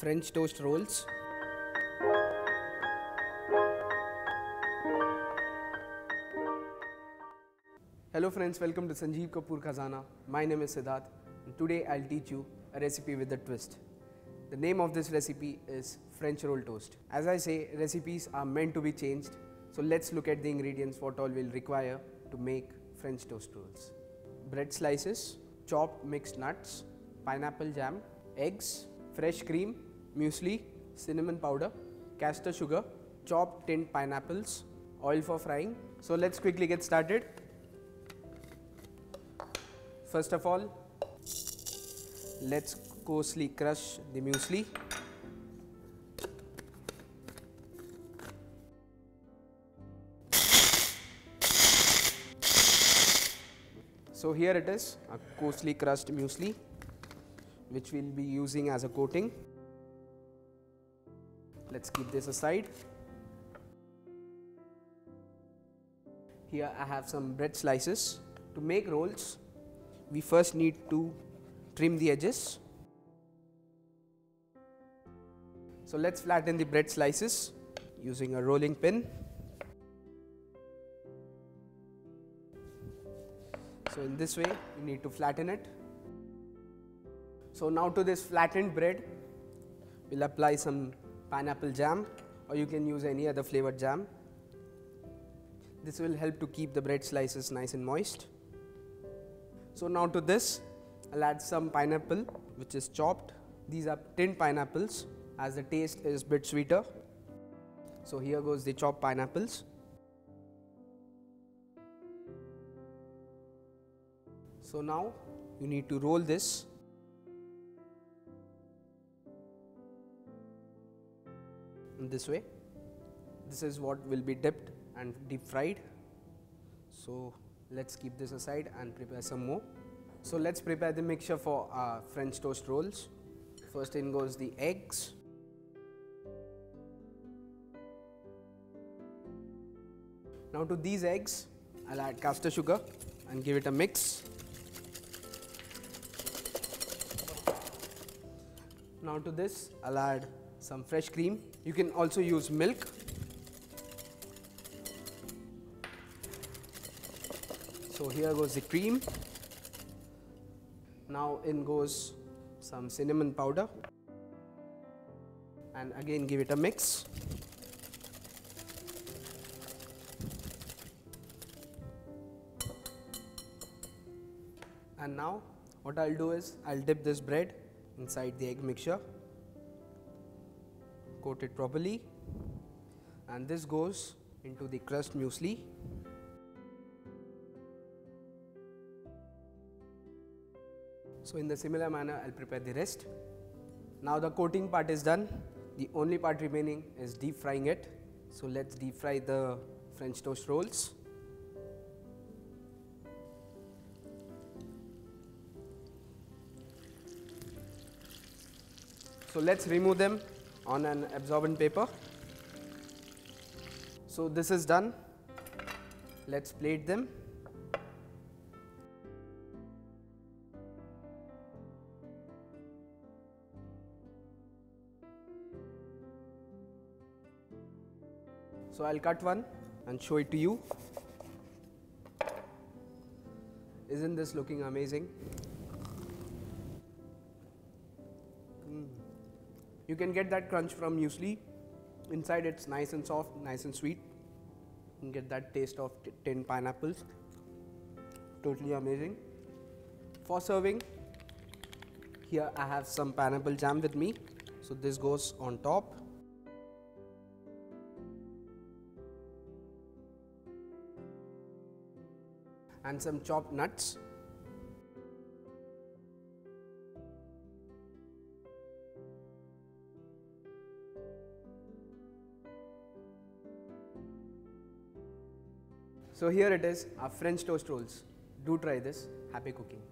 French toast rolls. Hello friends, welcome to Sanjeev Kapoor Khazana. My name is Siddharth and today I'll teach you a recipe with a twist. The name of this recipe is French roll toast. As I say, recipes are meant to be changed. So let's look at the ingredients what all we'll require to make French toast rolls. Bread slices, chopped mixed nuts, pineapple jam, eggs, fresh cream, muesli, cinnamon powder, castor sugar, chopped tinned pineapples, oil for frying. So let's quickly get started. First of all, let's coarsely crush the muesli. So here it is, a coarsely crushed muesli which we'll be using as a coating. Let's keep this aside. Here I have some bread slices. To make rolls, we first need to trim the edges. So let's flatten the bread slices using a rolling pin. So in this way, you need to flatten it. So now to this flattened bread, we'll apply some pineapple jam or you can use any other flavored jam. This will help to keep the bread slices nice and moist. So now to this, I'll add some pineapple which is chopped. These are tinned pineapples as the taste is bit sweeter. So here goes the chopped pineapples. So now you need to roll this in this way. This is what will be dipped and deep fried. So let's keep this aside and prepare some more. So let's prepare the mixture for our French toast rolls. First in goes the eggs. Now to these eggs, I'll add caster sugar and give it a mix. Now to this, I'll add some fresh cream. You can also use milk. So here goes the cream. Now in goes some cinnamon powder and again give it a mix. And now what I'll do is I'll dip this bread inside the egg mixture coat it properly. And this goes into the crust muesli. So in the similar manner I'll prepare the rest. Now the coating part is done. The only part remaining is deep frying it. So let's deep fry the french toast rolls. So let's remove them on an absorbent paper. So this is done. Let's plate them. So I'll cut one and show it to you. Isn't this looking amazing? You can get that crunch from muesli. Inside it's nice and soft, nice and sweet. You can get that taste of tinned pineapples. Totally amazing. For serving, here I have some pineapple jam with me. So this goes on top. And some chopped nuts. So here it is, our French toast rolls. Do try this. Happy cooking.